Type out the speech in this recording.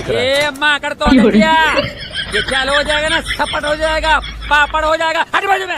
ये अम्मा कर तो दिया। ये चालू हो जाएगा ना थप्पड़ हो जाएगा पापड़ हो जाएगा हट बाजू में।